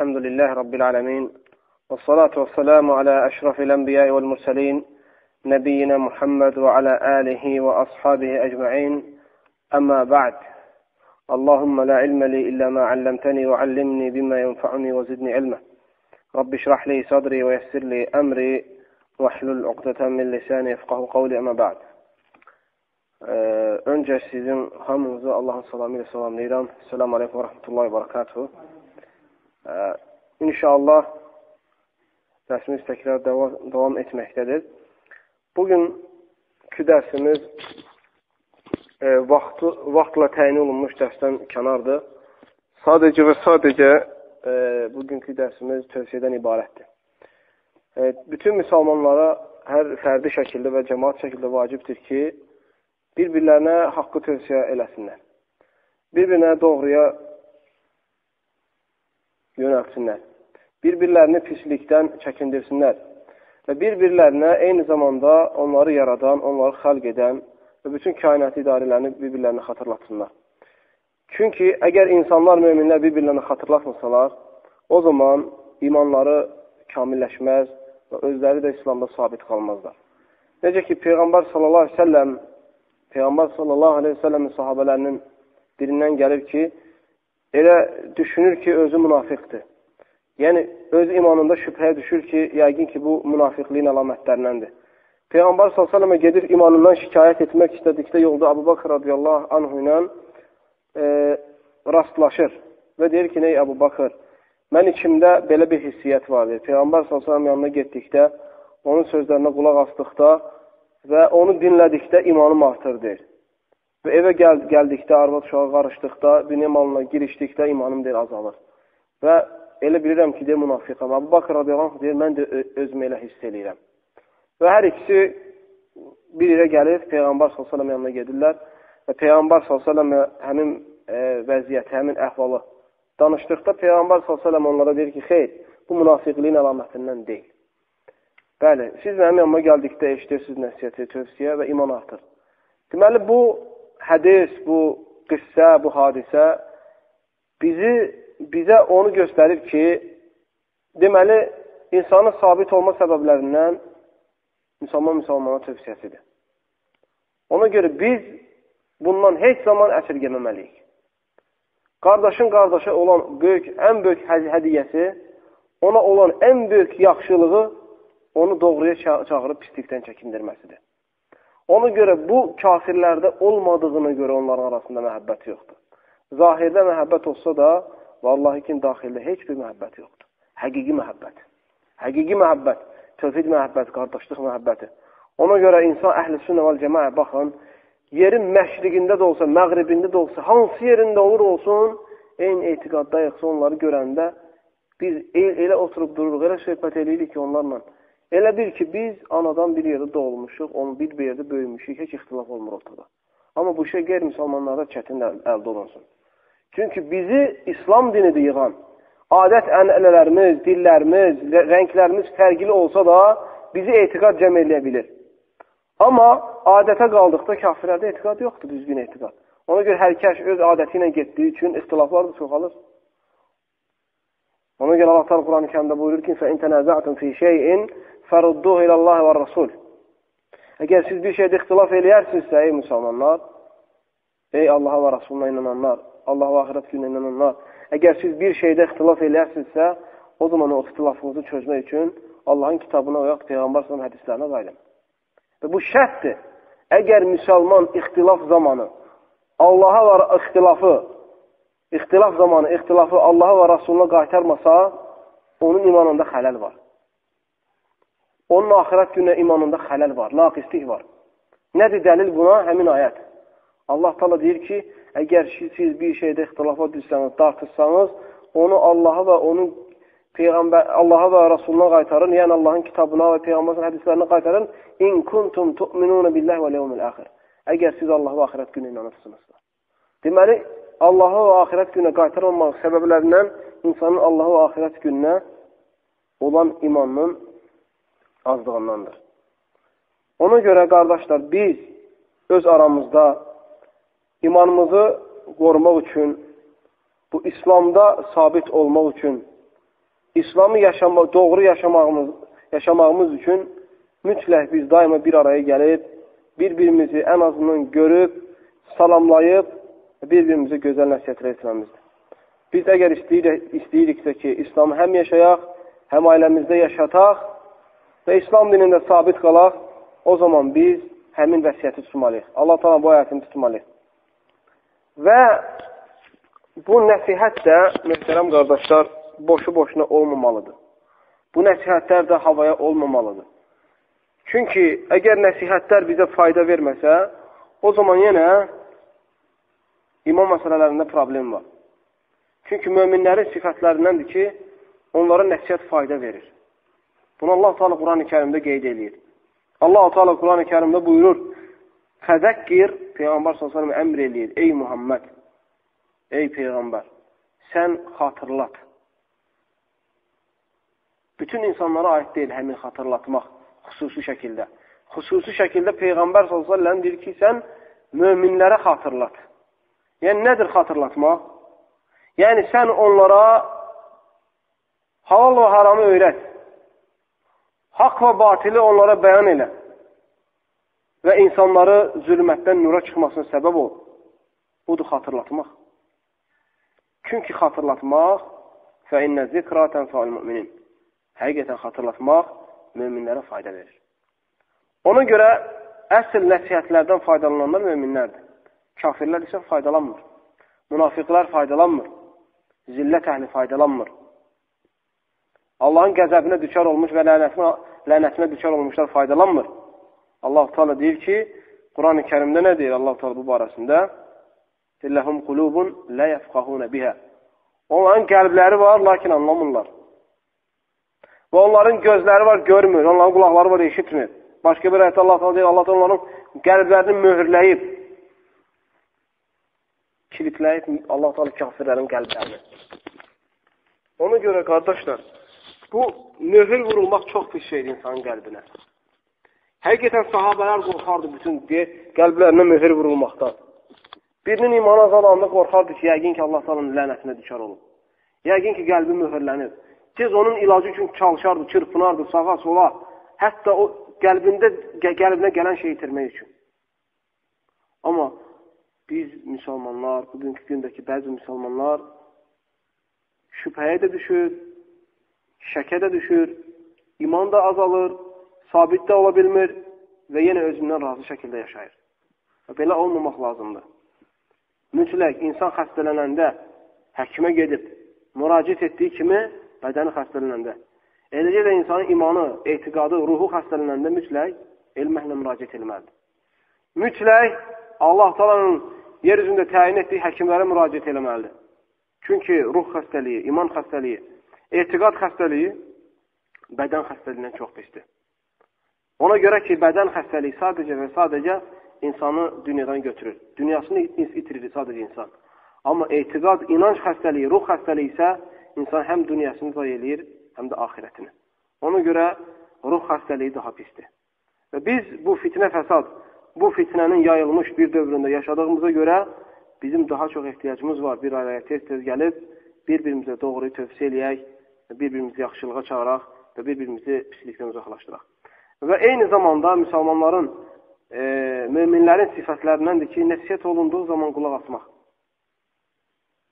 الحمد لله رب العالمين والصلاة والسلام على أشرف الأنبياء والمرسلين نبينا محمد وعلى آله وأصحابه أجمعين أما بعد اللهم لا علم لي إلا ما علمتني وعلمني بما ينفعني وزدني علما رب اشرح لي صدري ويسر لي أمري واحلل عقدة من لساني يفقه قولي أما بعد Öncə sizin hamınızı Allahın salamı ilə salamlayıram. Selamun Aleyküm və Rəhmətullahi və Barakatuhu. İnşallah dərsimiz təkrar davam, etməkdədir. Bugünkü dərsimiz e, vaxtı, vaxtla təyin olunmuş dərsdən kənardır. Sadəcə və sadəcə e, bugünkü dərsimiz tövsiyədən ibarətdir. E, bütün müsəlmanlara hər fərdi şəkildə və cəmaat şəkildə vacibdir ki, bir-birlərinə haqqı tövsiyə eləsinlər. Bir-birinə doğruya yönəltsinlər. Bir-birlərini pislikdən çəkindirsinlər və bir-birlərinə eyni zamanda onları yaradan, onları xəlq edən və bütün kainatı idarələrini bir-birlərini xatırlatsınlar. Çünki əgər insanlar, möminlər bir-birlərini xatırlatmasalar, o zaman imanları kamilləşməz və özləri də İslamda sabit qalmazlar. Necə ki, Peyğəmbər sallallahu aleyhi ve sellem Peyğəmbər sallallahu aleyhi ve sellemin sahabələrinin dilindən gəlib ki, elə düşünür ki, özü münafiqdir. Yəni, öz imanında şübhəyə düşür ki, yəqin ki, bu münafiqliyin əlamətlərindəndir. Peyğəmbər s.ə.və gedir imanından şikayət etmək istədikdə yolda Abu Bakr radiyallahu anhu ilə e, rastlaşır və deyir ki, ney Abu Bakr, mən içimdə belə bir hissiyyət vardır. Peyğəmbər s.ə.v yanına getdikdə, onun sözlərinə qulaq asdıqda və onu dinlədikdə imanım artır, deyir. Və evə gəl gəldikdə, arvad uşağa qarışdıqda, dünya malına girişdikdə imanım deyir, azalır. Və elə bilirəm ki, deyir, münafiqam. Abu Bakr radiyallahu deyir, mən də özümü elə hiss eləyirəm. Və hər ikisi bir yerə gəlir, Peyğəmbər s.ə.v yanına gedirlər və Peyğəmbər s.ə.v həmin e, vəziyyəti, həmin əhvalı danışdıqda Peyğəmbər s.ə.v onlara deyir ki, xeyr, bu münafiqliyin əlamətindən deyil. Bəli, siz mənim yanıma gəldikdə eşidirsiniz nəsiyyəti, tövsiyə və iman artır. Deməli, bu hədis, bu qıssə, bu hadisə bizi bizə onu göstərir ki, deməli, insanın sabit olma səbəblərindən müsəlman müsəlmana tövsiyəsidir. Ona görə biz bundan heç zaman əsirgəməməliyik. Qardaşın qardaşa olan böyük, ən böyük hədiyyəsi, ona olan ən böyük yaxşılığı onu doğruya çağırıb pislikdən çəkindirməsidir. Ona görə bu kafirlərdə olmadığına görə onların arasında məhəbbət yoxdur. Zahirdə məhəbbət olsa da, Vallahi ki, daxildə heç bir məhəbbət yoxdur. Həqiqi məhəbbət. Həqiqi məhəbbət. Tövhid məhəbbət, qardaşlıq məhəbbəti. Ona görə insan əhl-i sünnə vəl cəmaə baxın, yerin məşriqində də olsa, məğribində də olsa, hansı yerində olur olsun, eyni etiqaddayıqsa onları görəndə biz el, elə oturub dururuq, elə söhbət eləyirik ki, onlarla. Elə bil ki, biz anadan bir yerdə doğulmuşuq, onu bir, bir yerdə böyümüşük, heç ixtilaf olmur ortada. Amma bu şey qeyri-müsəlmanlarda çətin əldə olunsun. Çünki bizi İslam dinidir yığan. Adət ənənələrimiz, dillərimiz, rənglərimiz fərqli olsa da bizi etiqad cəm eləyə bilir. Amma adətə qaldıqda kafirlərdə etiqad yoxdur, düzgün etiqad. Ona görə hər kəs öz adəti ilə getdiyi üçün ixtilaflar da çoxalır. Ona görə Allah Teala Quran-ı Kərimdə buyurur ki: "Fə in tənaza'tum fi şey'in farudduhu ila Allah və Rasul." Əgər siz bir şeydə ixtilaf eləyərsinizsə, ey müsəlmanlar, ey Allaha və Rasuluna inananlar, Allah və axirət gününə inananlar. Əgər siz bir şeydə ixtilaf eləyərsinizsə, o zaman o ixtilafınızı çözmək üçün Allahın kitabına uyaq, Peyğəmbər sallam hədislərinə qayılın. Və bu şərtdir. Əgər müsəlman ixtilaf zamanı Allaha və ixtilafı, ixtilaf zamanı ixtilafı Allaha və Rasuluna qaytarmasa, onun imanında xələl var. Onun axirət günə imanında xələl var, naqislik var. Nədir dəlil buna? Həmin ayət. Allah tala deyir ki, Əgər siz bir şeydə ixtilafa düşsəniz, dartırsanız, onu Allaha və onun Peyğəmbər Allaha və Rasuluna qaytarın, yəni Allahın kitabına və Peyğəmbərin hədislərinə qaytarın. İn kuntum tu'minuna billahi və yevmil axir. Əgər siz Allah və axirət gününə inanırsınızsa. Deməli, Allaha və axirət gününə qaytarılmaq səbəblərindən insanın Allaha və axirət gününə olan imanının azlığındandır. Ona görə, qardaşlar, biz öz aramızda imanımızı qorumaq üçün, bu İslamda sabit olmaq üçün İslamı yaşama, doğru yaşamağımız, yaşamağımız üçün mütləq biz daima bir araya gəlib, bir-birimizi ən azından görüb, salamlayıb, bir-birimizə gözəl nəsiyyətlər etməmizdir. Biz əgər istəyirik, istəyiriksə ki, İslamı həm yaşayaq, həm ailəmizdə yaşataq və İslam dinində sabit qalaq, o zaman biz həmin vəsiyyəti tutmalıyıq. Allah təala bu ayətini tutmalıyıq. Və bu nəsihət də, möhtərəm qardaşlar, boşu-boşuna olmamalıdır. Bu nəsihətlər də havaya olmamalıdır. Çünki əgər nəsihətlər bizə fayda verməsə, o zaman yenə iman məsələlərində problem var. Çünki möminlərin sifətlərindəndir ki, onlara nəsihət fayda verir. Bunu Allah Teala Quran-ı Kərimdə qeyd edir. Allah Teala Quran-ı Kərimdə buyurur: "Fəzəkkir" Peyğəmbər sallallahu əleyhi əmr eləyir: "Ey Muhammed, ey peyğəmbər, sən xatırlat." Bütün insanlara aid deyil həmin xatırlatmaq xüsusi şəkildə. Xüsusi şəkildə peyğəmbər sallallahu əleyhi deyir ki, sən möminlərə xatırlat. Yəni nədir xatırlatmaq? Yəni sən onlara halal və haramı öyrət. Haqq və batili onlara bəyan elə. Və insanları zülmətdən nura çıxmasına səbəb ol. Budur xatırlatmaq. Çünki xatırlatmaq fəinnə zikra tənfəul müminin. Həqiqətən xatırlatmaq möminlərə fayda verir. Ona görə əsl nəsihətlərdən faydalananlar möminlərdir. Kafirlər isə faydalanmır. Münafiqlər faydalanmır. Zillət əhli faydalanmır. Allahın qəzəbinə düşər olmuş və lənətinə, lənətinə düşər olmuşlar faydalanmır. Allah Teala deyir ki, Quran-ı Kərimdə nə deyir Allah Teala bu barəsində? Ləhum qulubun la yefqahuna biha. Onların qəlbləri var, lakin anlamırlar. Və onların gözləri var, görmür. Onların qulaqları var, eşitmir. Başqa bir ayətdə Allah Teala deyir, Allah Teala onların qəlblərini möhürləyib kilitləyib Allah Taala kafirlərin qəlblərini. Ona görə qardaşlar, bu möhür vurulmaq çox pis şeydir insanın qəlbinə. Həqiqətən sahabələr qorxardı bütün deyə qəlblərinə möhür vurulmaqdan. Birinin imanı azalanda qorxardı ki, yəqin ki, Allah Taala'nın lənətinə düşər olub. Yəqin ki, qəlbi möhürlənir. Tez onun ilacı üçün çalışardı, çırpınardı sağa sola. Hətta o qəlbində qəlbinə gələn şeyi itirmək üçün. Amma biz müsəlmanlar, bugünkü gündəki bəzi müsəlmanlar şübhəyə də düşür, şəkə də düşür, iman da azalır, sabit də ola bilmir və yenə özündən razı şəkildə yaşayır. Və belə olmamaq lazımdır. Mütləq insan xəstələnəndə həkimə gedib, müraciət etdiyi kimi bədəni xəstələnəndə. Eləcə də insanın imanı, etiqadı, ruhu xəstələnəndə mütləq elməhlə müraciət etməlidir. Mütləq Allah talanın yer üzündə təyin etdiyi həkimlərə müraciət eləməlidir. Çünki ruh xəstəliyi, iman xəstəliyi, etiqad xəstəliyi bədən xəstəliyindən çox pisdir. Ona görə ki, bədən xəstəliyi sadəcə və sadəcə insanı dünyadan götürür. Dünyasını itirir sadəcə insan. Amma etiqad, inanc xəstəliyi, ruh xəstəliyi isə insan həm dünyasını zay eləyir, həm də axirətini. Ona görə ruh xəstəliyi daha pisdir. Və biz bu fitnə fəsad, bu fitnənin yayılmış bir dövründə yaşadığımıza görə bizim daha çox ehtiyacımız var. Bir araya tez-tez gəlib, bir-birimizə doğruyu tövsiyə eləyək, bir-birimizi yaxşılığa çağıraq və bir-birimizi pislikdən uzaqlaşdıraq. Və eyni zamanda müsəlmanların, e, möminlərin sifətlərindəndir ki, nəsiyyət olunduğu zaman qulaq asmaq.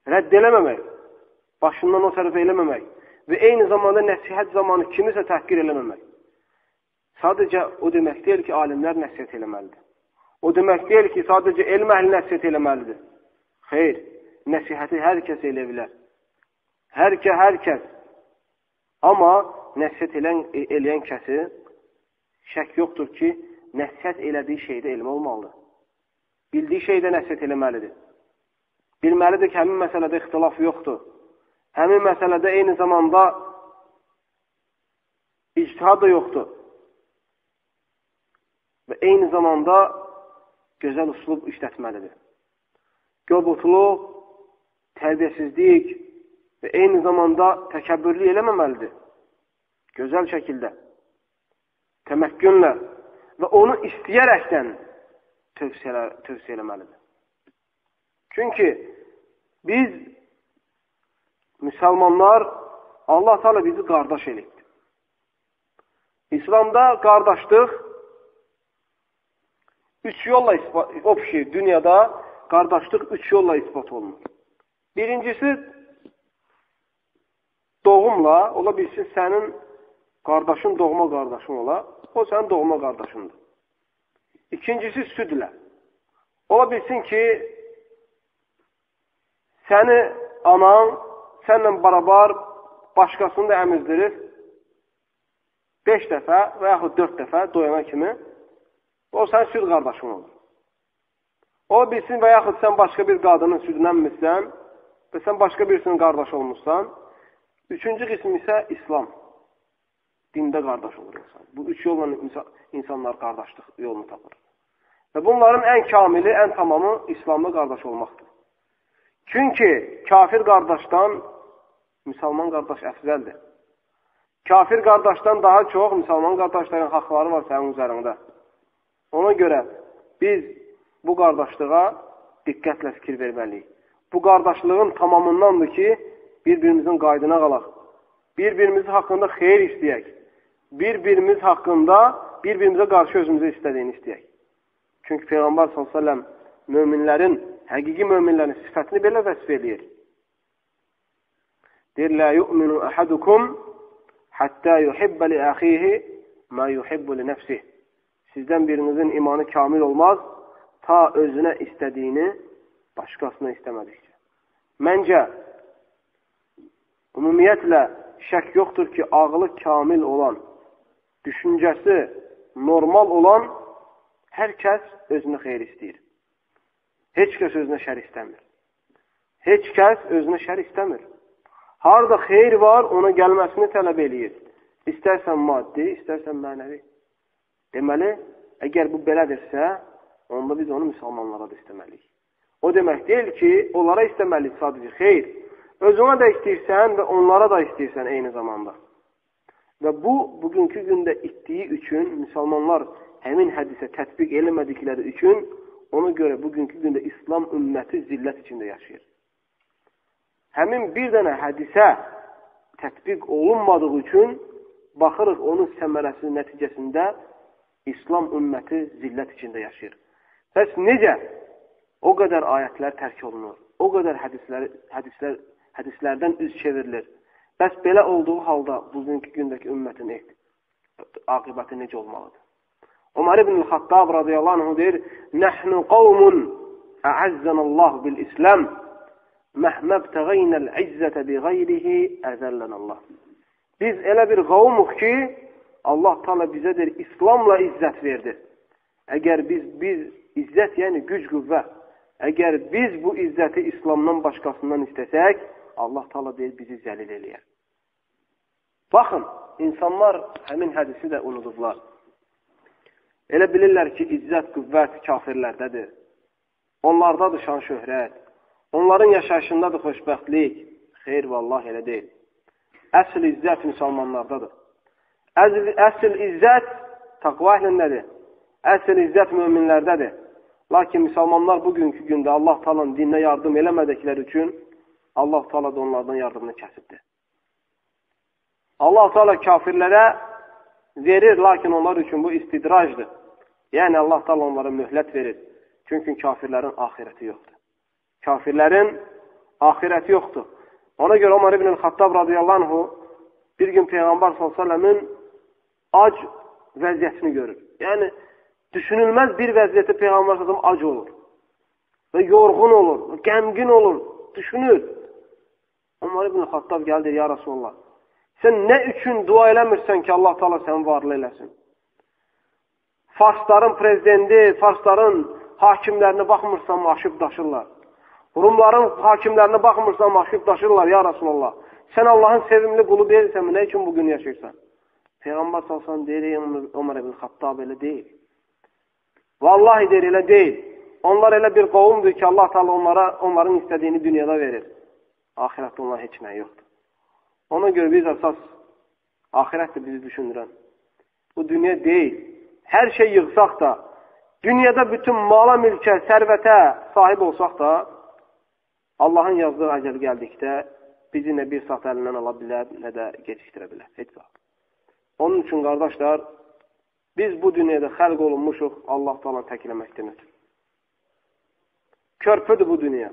Rədd eləməmək, başından o tərəfə eləməmək və eyni zamanda nəsihət zamanı kimisə təhqir eləməmək. Sadəcə o demək deyil ki, alimlər nəsihət eləməlidir. O demək deyil ki, sadəcə elm əhli nəsiyyət eləməlidir. Xeyr, nəsihəti hər kəs elə bilər. Hər kə, hər kəs. Amma nəsihət elən, eləyən kəsi şək yoxdur ki, nəsihət elədiyi şeydə elm olmalıdır. Bildiyi şeydə nəsihət eləməlidir. Bilməlidir ki, həmin məsələdə ixtilaf yoxdur. Həmin məsələdə eyni zamanda ictihad da yoxdur. Və eyni zamanda gözəl uslub işlətməlidir. Qobutluq, tərbiyəsizlik və eyni zamanda təkəbbürlü eləməməlidir. Gözəl şəkildə, təməkkünlə və onu istəyərəkdən tövsiyə, tövsiyə eləməlidir. Çünki biz müsəlmanlar Allah Teala bizi qardaş eləyibdir. İslamda qardaşlıq üç yolla ispat, obşir, dünyada qardaşlıq üç yolla ispat olunur. Birincisi doğumla, ola bilsin sənin qardaşın doğma qardaşın ola, o sənin doğma qardaşındır. İkincisi südlə. Ola bilsin ki, səni anan sənlə barabar başqasını da əmizdirir 5 dəfə və yaxud 4 dəfə doyana kimi o sənin süd qardaşın olur. O bilsin və yaxud sən başqa bir qadının südünənmirsən və sən başqa birisinin qardaşı olmuşsan. Üçüncü qism isə İslam. Dində qardaş olur insan. Bu üç yolla insanlar qardaşlıq yolunu tapır. Və bunların ən kamili, ən tamamı İslamda qardaş olmaqdır. Çünki kafir qardaşdan müsəlman qardaş əfzəldir. Kafir qardaşdan daha çox müsəlman qardaşların haqları var sənin üzərində. Ona görə biz bu qardaşlığa diqqətlə fikir verməliyik. Bu qardaşlığın tamamındandır ki, bir-birimizin qaydına qalaq. Bir-birimiz haqqında xeyir istəyək. Bir-birimiz haqqında bir-birimizə qarşı özümüzə istədiyini istəyək. Çünki Peyğəmbər s.ə.v möminlərin, həqiqi möminlərin sifətini belə vəsf edir. Deyir, Lə yu'minu əhadukum həttə yuhibbə li əxihi mə yuhibbu li nəfsih. Sizdən birinizin imanı kamil olmaz, ta özünə istədiyini başqasına istəmədikcə. Məncə, ümumiyyətlə, şək yoxdur ki, ağlı kamil olan, düşüncəsi normal olan Hər kəs özünə xeyir istəyir. Heç kəs özünə şər istəmir. Heç kəs özünə şər istəmir. Harada xeyir var, ona gəlməsini tələb eləyir. İstərsən maddi, istərsən mənəvi. Deməli, əgər bu belədirsə, onda biz onu müsəlmanlara da istəməliyik. O demək deyil ki, onlara istəməliyik sadəcə xeyr. Özünə də istəyirsən və onlara da istəyirsən eyni zamanda. Və bu, bugünkü gündə itdiyi üçün müsəlmanlar həmin hədisə tətbiq eləmədikləri üçün ona görə bugünkü gündə İslam ümməti zillət içində yaşayır. Həmin bir dənə hədisə tətbiq olunmadığı üçün baxırıq onun səmərəsi nəticəsində İslam ümməti zillət içində yaşayır. Bəs necə? O qədər ayətlər tərk olunur. O qədər hədislər, hədislər, hədislərdən üz çevrilir. Bəs belə olduğu halda bugünkü gündəki ümmətin aqibəti necə olmalıdır? Ömer ibn Hattab radıyallahu anh deyir, Nəhnu qavmun əəzzənəllah bil-İslam məhməbtəğeynəl izzətə bi qeyrihi əzəllənəllah. Biz elə bir qavmuq ki, Allah Teala bizə deyir, İslamla izzət verdi. Əgər biz, biz izzət, yəni güc qüvvə, əgər biz bu izzəti İslamdan başqasından istəsək, Allah Teala deyir, bizi zəlil eləyər. Baxın, insanlar həmin hədisi də unudublar. Elə bilirlər ki, izzət, qüvvət kafirlərdədir. Onlardadır şan şöhrət. Onların yaşayışındadır xoşbəxtlik. Xeyr, vallah elə deyil. Əsl izzət müsəlmanlardadır. Əsl, izzət taqva ilə nədir? Əsl izzət müminlərdədir. Lakin müsəlmanlar bugünkü gündə Allah talanın dininə yardım eləmədikləri üçün Allah taala da onlardan yardımını kəsibdir. Allah taala kafirlərə verir, lakin onlar üçün bu istidracdır. Yəni Allah da onlara möhlət verir. Çünki kafirlərin axirəti yoxdur. Kafirlərin axirəti yoxdur. Ona görə Ömər ibn Xattab radiyallahu anhu bir gün Peyğəmbər s.ə.v-in ac vəziyyətini görür. Yəni, düşünülməz bir vəziyyətdə Peyğəmbər s.ə.v ac olur. Və yorğun olur, qəmgin olur, düşünür. Ömər ibn Xattab gəldir, ya Rasulullah. Sən nə üçün dua eləmirsən ki, Allah taala səni varlı eləsin? Farsların prezidenti, Farsların hakimlərinə baxmırsan, aşıb daşırlar. Rumların hakimlərinə baxmırsan, aşıb daşırlar, ya Rasulallah. Sən Allahın sevimli qulu deyilsənmi, nə üçün bugün yaşayırsan? Peyğəmbər salsan deyir, Ömər ibn Xattab elə deyil. Vallahi deyir, elə deyil. Onlar elə bir qovumdur ki, Allah Teala onlara, onların istədiyini dünyada verir. Ahirətdə onlar heç nə yoxdur. Ona görə biz əsas ahirətdir bizi düşündürən. Bu dünya deyil hər şey yığsaq da, dünyada bütün mala, mülkə, sərvətə sahib olsaq da, Allahın yazdığı əcəl gəldikdə bizi nə bir saat əlindən ala bilər, nə də gecikdirə bilər. Heç vaxt. Onun üçün, qardaşlar, biz bu dünyada xəlq olunmuşuq Allah talan təkləməkdən ötürü. Körpüdür bu dünya.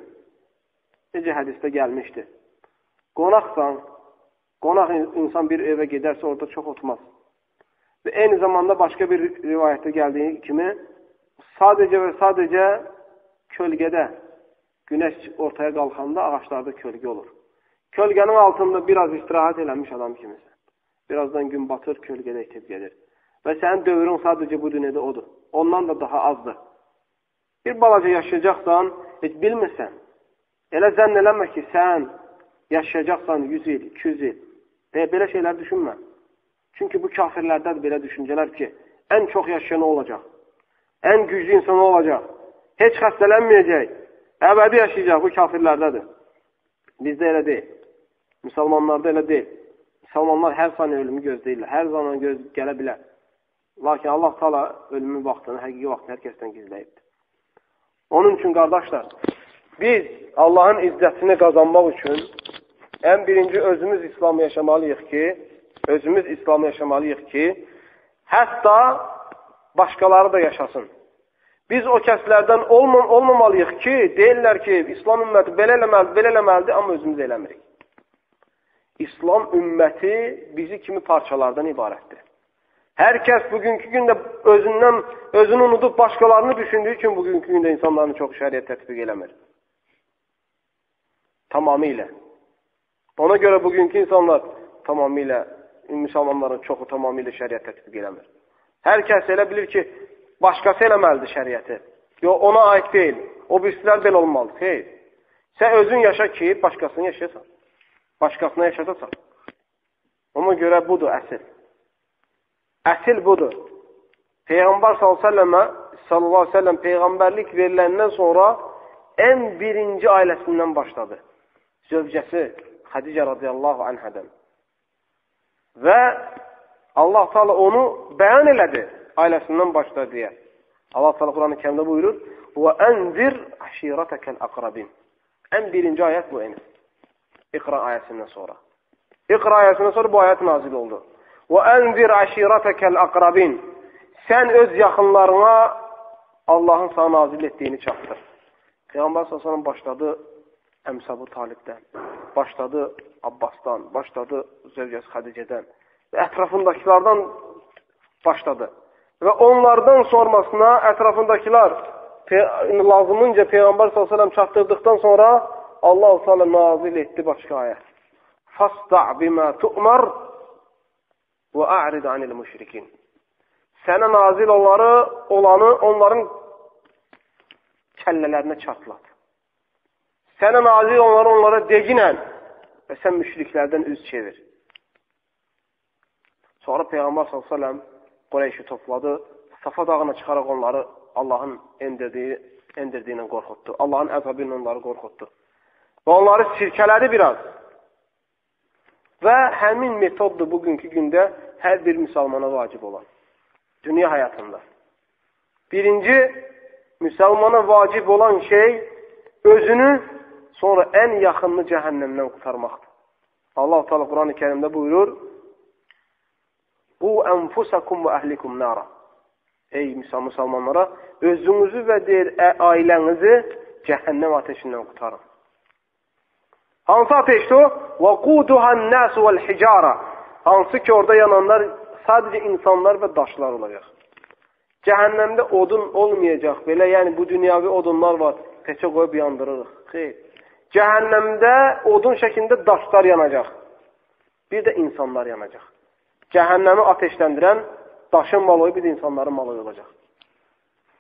Necə hədisdə gəlmişdir. Qonaqsan, qonaq insan bir evə gedərsə orada çox otmaz. Və eyni zamanda başqa bir rivayətdə gəldiyi kimi sadəcə və sadəcə kölgədə günəş ortaya qalxanda ağaclarda kölgə olur. Kölgənin altında biraz istirahət eləmiş adam kimisə. Birazdan gün batır, kölgədə itib gedir. Və sənin dövrün sadəcə bu dünyada odur. Ondan da daha azdır. Bir balaca yaşayacaqsan, heç bilmirsən. Elə zənn eləmə ki, sən yaşayacaqsan 100 il, 200 il. Və belə şeylər düşünmə. Çünki bu kafirlərdədir belə düşüncələr ki, ən çox yaşayan olacaq. Ən güclü insan olacaq. Heç xəstələnməyəcək. Əbədi yaşayacaq. Bu kafirlərdədir. Bizdə elə deyil. Müsəlmanlarda elə deyil. Müsəlmanlar hər saniyə ölümü gözləyirlər. Hər zaman göz gələ bilər. Lakin Allah Taala ölümün vaxtını, həqiqi vaxtını hər kəsdən gizləyibdir. Onun üçün qardaşlar, biz Allahın izzətini qazanmaq üçün ən birinci özümüz İslamı yaşamalıyıq ki, özümüz İslamı yaşamalıyıq ki, hətta başqaları da yaşasın. Biz o kəslərdən olmam olmamalıyıq ki, deyirlər ki, İslam ümməti belə eləməlidir, belə eləməlidir, amma özümüz eləmirik. İslam ümməti bizi kimi parçalardan ibarətdir. Hər kəs bugünkü gündə özündən, özünü unudub başqalarını düşündüyü üçün bugünkü gündə insanların çox şəriət tətbiq eləmir. Tamamilə. Ona görə bugünkü insanlar tamamilə müsəlmanların çoxu tamamilə şəriət tətbiq eləmir. Hər kəs elə bilir ki, başqası eləməlidir şəriəti. Yox, ona aid deyil. O birisilər belə olmalıdır. Xeyr. Sən özün yaşa ki, başqasını yaşayasan. Başqasına yaşadasan. Ona görə budur əsl. Əsl budur. Peyğəmbər sallallahu aleyhi ve sellem peyğəmbərlik veriləndən sonra ən birinci ailəsindən başladı. Zövcəsi Xədicə radiyallahu anhədən. Və Allah Taala onu bəyan elədi ailəsindən başda deyə. Allah Taala Quran-ı Kərimdə buyurur: "Və ənzir aşiratakal aqrabin." Ən birinci ayət bu yəni. İqra ayəsindən sonra. İqra ayəsindən sonra bu ayət nazil oldu. Və ənzir aşiratakal aqrabin. Sən öz yaxınlarına Allahın sana nazil etdiyini çatdır. Peyğəmbər sallallahu başladı Əmsabu Talibdən, başladı Abbasdan, başladı zövcəsi Xədicədən və ətrafındakılardan başladı. Və onlardan sormasına ətrafındakılar lazımınca Peyğəmbər s.ə.v çatdırdıqdan sonra Allah-u Teala nazil etdi başqa ayət. Fasda' bimə tu'mar və a'rid anil müşrikin. Sənə nazil onları, olanı onların kəllələrinə çatlat. Sənə nazil onları onlara deginən və sən müşriklərdən üz çevir. Sonra Peyğəmbər s.ə.v Qureyşi topladı, Safa dağına çıxaraq onları Allahın endirdiyi, endirdiyi ilə qorxutdu. Allahın əzabı ilə onları qorxutdu. Və onları sirkələdi biraz. Və həmin metoddur bugünkü gündə hər bir müsəlmana vacib olan. Dünya həyatında. Birinci, müsəlmana vacib olan şey özünü sonra ən yaxınını cəhənnəmdən qurtarmaqdır. Allah Teala Quran-ı Kərimdə buyurur: "Bu enfusakum və əhlikum nara." Ey müsəlmanlara, özünüzü və deyir ailənizi cəhənnəm ateşindən qurtarın. Hansı ateşdir o? وَقُودُهَا vel وَالْحِجَارَ Hansı ki, orada yananlar sadəcə insanlar və daşlar olacaq. Cəhənnəmdə odun olmayacaq. Belə, yəni bu dünyavi odunlar var. Peçə qoyub yandırırıq. Xeyr. Cəhənnəmdə odun şəklində daşlar yanacaq. Bir də insanlar yanacaq. Cəhənnəmi ateşləndirən daşın malı bir də insanların malı olacaq.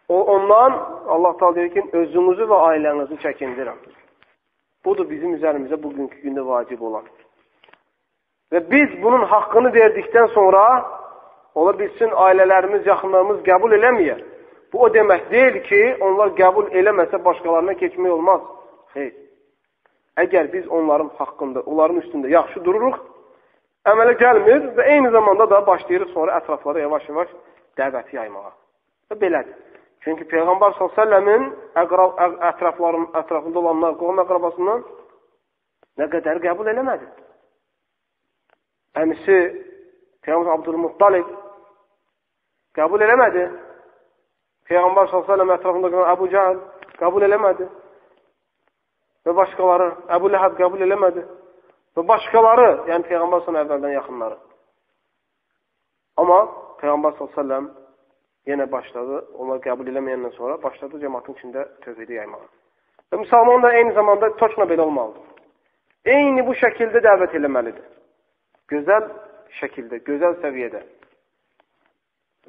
O, ondan Allah Taala deyir ki, özünüzü və ailənizi çəkindirin. Budur bizim üzərimizə bugünkü gündə vacib olan. Və biz bunun haqqını verdikdən sonra ola bilsin ailələrimiz, yaxınlarımız qəbul eləməyə. Bu o demək deyil ki, onlar qəbul eləməsə başqalarına keçmək olmaz. Xeyr. Əgər biz onların haqqında, onların üstündə yaxşı dururuq, əmələ gəlmir və eyni zamanda da başlayırıq sonra ətraflara yavaş-yavaş dəvəti yaymağa. Və belədir. Çünki Peyğəmbər s.ə.v-in ətrafların, ətrafında olanlar, qohum əqrabasından Nə qədər qəbul eləmədi. Əmisi Peyğəmbər Abdülmuttalib qəbul eləmədi. Peyğəmbər s.ə.v ətrafında qalan Əbu Cəhəl qəbul eləmədi. Və başqaları, Əbu Ləhəb qəbul eləmədi. Və başqaları, yəni Peyğəmbər s.ə.v əvvəldən yaxınları. Amma Peyğəmbər s.ə.v yenə başladı, onlar qəbul eləməyəndən sonra başladı cəmatın içində tövhidi yaymağa. Və müsəlman da eyni zamanda toçla belə olmalıdır. Eyni bu şəkildə dəvət eləməlidir. Gözəl şəkildə, gözəl səviyyədə.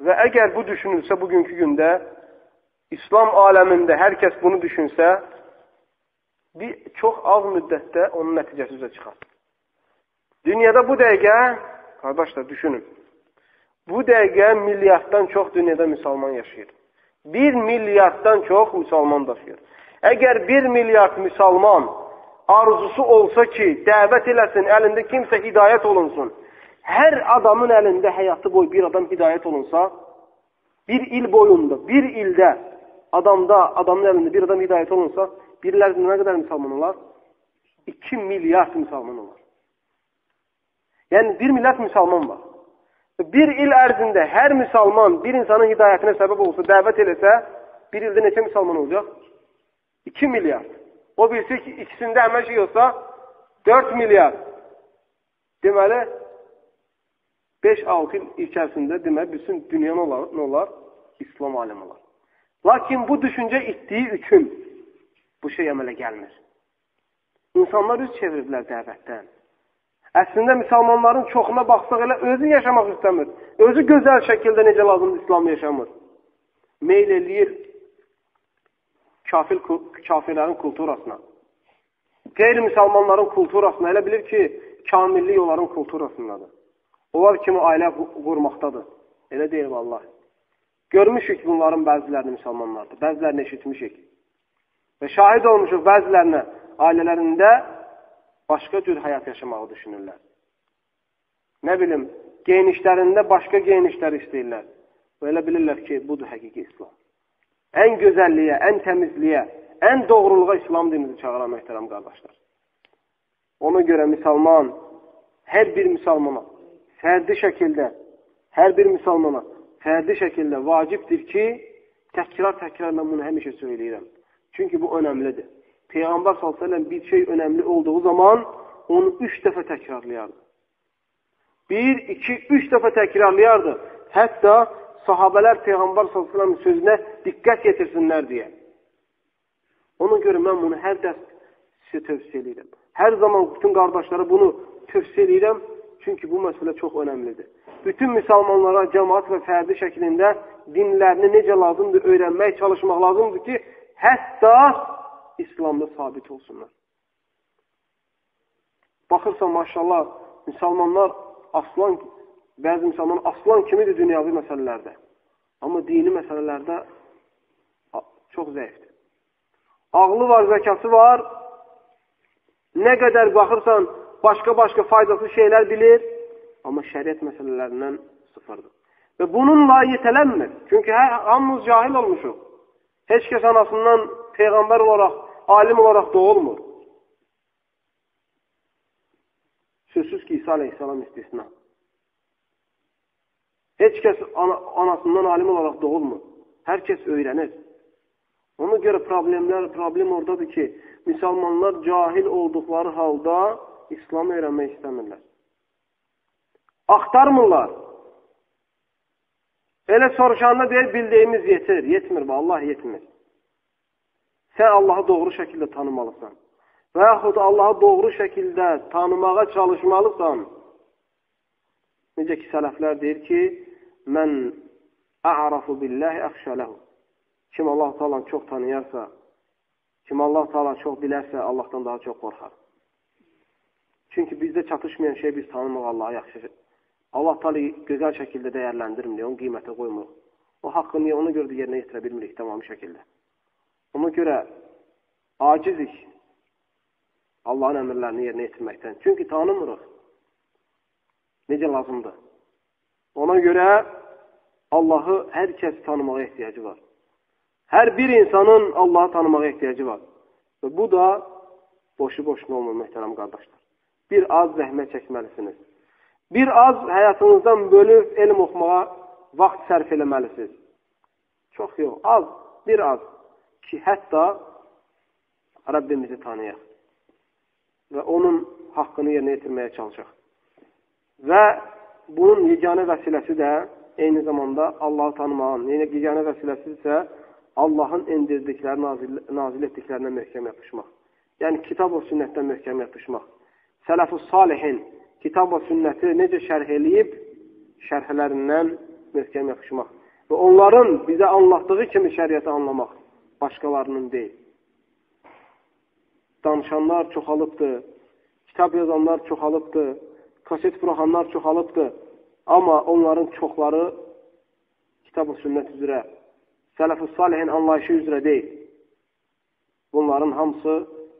Və əgər bu düşünülsə bugünkü gündə, İslam aləmində hər kəs bunu düşünsə, bir çox az müddətdə onun nəticəsi üzə çıxar. Dünyada bu dəqiqə, qardaşlar düşünün, bu dəqiqə milyarddan çox dünyada müsəlman yaşayır. Bir milyarddan çox müsəlman yaşayır. Əgər bir milyard müsəlman arzusu olsa ki, dəvət eləsin, əlində kimsə hidayət olunsun, hər adamın əlində həyatı boyu bir adam hidayət olunsa, bir il boyunda, bir ildə adamda, adamın əlində bir adam hidayət olunsa, birlər nə qədər müsəlman olar? 2 milyard müsəlman olar. Yəni, 1 milyard müsəlman var. Bir il ərzində hər müsəlman bir insanın hidayətinə səbəb olsa, dəvət eləsə, bir ildə neçə müsəlman olacaq? 2 milyard. O bilsə ki, ikisində əmək şey olsa 4 milyar. Deməli, 5-6 il içərisində deməli, bütün dünya nə olar? Nə olar? İslam alimi olar. Lakin bu düşüncə itdiyi üçün bu şey əmələ gəlmir. İnsanlar üz çevirdilər dəvətdən. Əslində müsəlmanların çoxuna baxsaq elə özü yaşamaq istəmir. Özü gözəl şəkildə necə lazımdır İslam yaşamır. Meyl eləyir kafir, kafirlərin kulturasına. Qeyri-müsəlmanların kulturasına elə bilir ki, kamillik onların kulturasındadır. Onlar kimi ailə qurmaqdadır. Elə deyil vallahi. Görmüşük bunların bəzilərini müsəlmanlardır. Bəzilərini eşitmişik. Və şahid olmuşuq bəzilərinə ailələrində başqa cür həyat yaşamağı düşünürlər. Nə bilim, geyinişlərində başqa geyinişlər istəyirlər. Və elə bilirlər ki, budur həqiqi İslam ən gözəlliyə, ən təmizliyə, ən doğruluğa İslam dinimizi çağıran möhtərəm qardaşlar. Ona görə müsəlman, hər bir müsəlmana fərdi şəkildə, hər bir müsəlmana fərdi şəkildə vacibdir ki, təkrar-təkrar mən bunu həmişə söyləyirəm. Çünki bu önəmlidir. Peyğəmbər s.ə.v bir şey önəmli olduğu zaman onu üç dəfə təkrarlayardı. Bir, iki, üç dəfə təkrarlayardı. Hətta sahabələr Peyğəmbər s.ə.v sözünə diqqət yetirsinlər deyə. Ona görə mən bunu hər dərs sizə tövsiyə edirəm. Hər zaman bütün qardaşlara bunu tövsiyə edirəm, çünki bu məsələ çox önəmlidir. Bütün müsəlmanlara cəmaat və fərdi şəklində dinlərini necə lazımdır öyrənmək, çalışmaq lazımdır ki, hətta İslamda sabit olsunlar. Baxırsan, maşallah, müsəlmanlar aslan Bəzi müsəlman aslan kimidir dünyavi məsələlərdə. Amma dini məsələlərdə çox zəifdir. Ağlı var, zəkası var. Nə qədər baxırsan, başqa-başqa faydasız şeylər bilir. Amma şəriət məsələlərindən sıfırdır. Və bununla yetələnmir. Çünki hə, hamımız cahil olmuşuq. Heç kəs anasından peyğəmbər olaraq, alim olaraq doğulmur. Sözsüz ki, İsa aleyhissalam istisna. Heç kəs anasından alim olaraq doğulmur. Hər kəs öyrənir. Ona görə problemlər, problem oradadır ki, müsəlmanlar cahil olduqları halda İslamı öyrənmək istəmirlər. Axtarmırlar. Elə soruşanda deyir, bildiyimiz yetir. Yetmir mi? Allah yetmir. Sən Allahı doğru şəkildə tanımalısan. Və yaxud Allahı doğru şəkildə tanımağa çalışmalısan. Necə ki, sələflər deyir ki, Mən a'rafu billahi əxşələhu. Kim Allah Taalanı çox tanıyarsa, kim Allah Taala çox bilərsə, Allahdan daha çox qorxar. Çünki bizdə çatışmayan şey biz tanımıq Allahı yaxşı. Allah Taala gözəl şəkildə dəyərləndirmir, onun qiymətə qoymur. O haqqını ona görə də yerinə yetirə bilmirik tamam şəkildə. Ona görə acizik Allahın əmrlərini yerinə yetirməkdən. Çünki tanımırıq. Necə lazımdır. Ona görə Allahı hər kəs tanımağa ehtiyacı var. Hər bir insanın Allahı tanımağa ehtiyacı var. Və bu da boşu boşuna olmur, möhtərəm qardaşlar. Bir az zəhmət çəkməlisiniz. Bir az həyatınızdan bölüb elm oxumağa vaxt sərf eləməlisiniz. Çox yox, az, bir az ki, hətta Rəbbimizi tanıyaq və onun haqqını yerinə yetirməyə çalışaq. Və bunun yeganə vəsiləsi də eyni zamanda Allahı tanımağın, yəni yeganə vəsiləsi isə Allahın endirdikləri, nazil, nazil etdiklərinə möhkəm yapışmaq. Yəni kitab və sünnətdən möhkəm yapışmaq. Sələfus salihin kitab və sünnəti necə şərh eləyib, şərhlərindən möhkəm yapışmaq. Və onların bizə anlatdığı kimi şəriəti anlamaq, başqalarının deyil. Danışanlar çoxalıbdır, kitab yazanlar çoxalıbdır, kaset buraxanlar çoxalıbdır. Amma onların çoxları kitab-ı sünnət üzrə, sələf-ı salihin anlayışı üzrə deyil. Bunların hamısı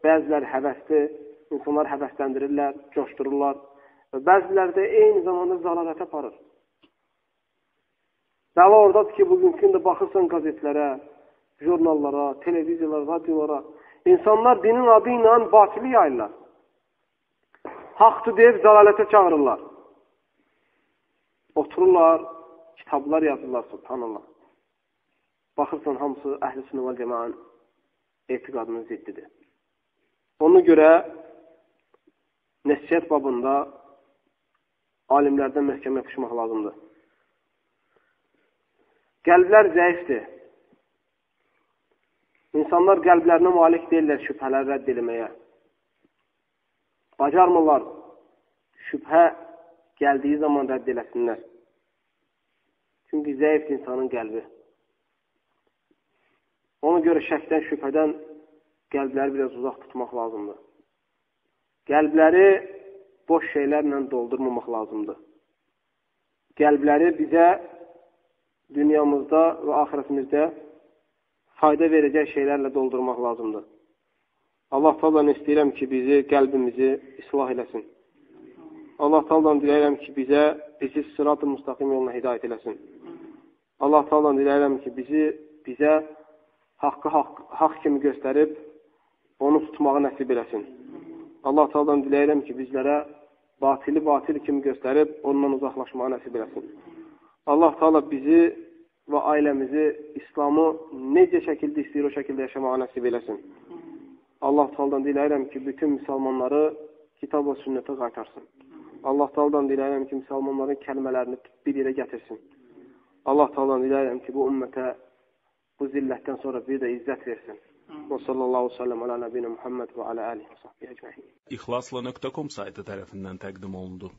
bəziləri həvəsdir, insanlar həvəsləndirirlər, coşdururlar və bəziləri də eyni zamanda zəlalətə aparır. Dəva oradadır ki, bugünkü gündə baxırsan qazetlərə, jurnallara, televiziyalara, radiolara. İnsanlar dinin adı ilə batili yayırlar. Haqdır deyib zəlalətə çağırırlar. Otururlar, kitablar yazırlar, subhanallah. Baxırsan, hamısı əhl-i sünə və cəmanın etiqadının ziddidir. Ona görə nəsiyyət babında alimlərdən möhkəm yapışmaq lazımdır. Qəlblər zəifdir. İnsanlar qəlblərinə malik deyirlər şübhələri rədd eləməyə. Bacarmırlar şübhə gəldiyi zaman rədd eləsinlər. Çünki zəif insanın qəlbi. Ona görə şəkdən, şübhədən qəlbləri biraz uzaq tutmaq lazımdır. Qəlbləri boş şeylərlə doldurmamaq lazımdır. Qəlbləri bizə dünyamızda və axirətimizdə fayda verəcək şeylərlə doldurmaq lazımdır. Allah Taala'dan istəyirəm ki, bizi, qəlbimizi islah eləsin. Allah Taala'dan diləyirəm ki, bizə bizi sırat-ı müstəqim yoluna hidayət eləsin. Allah Taala'dan diləyirəm ki, bizi bizə haqqı haqq, haqq kimi göstərib onu tutmağı nəsib eləsin. Allah Taala'dan diləyirəm ki, bizlərə batili batil kimi göstərib ondan uzaqlaşmağı nəsib eləsin. Allah Taala bizi və ailəmizi İslamı necə şəkildə istəyir o şəkildə yaşamağa nəsib eləsin. Allah Taala'dan diləyirəm ki, bütün müsəlmanları kitab və sünnətə qaytarsın. Allah Taala'dan diləyirəm ki, müsəlmanların kəlmələrini bir yerə gətirsin. Allah Taala'dan diləyirəm ki, bu ümmətə bu zillətdən sonra bir də izzət versin. Və sallallahu sallam ala nəbinə Muhammed və ala alihi və sahbihi əcməhin. İxlasla.com saytı tərəfindən təqdim olundu.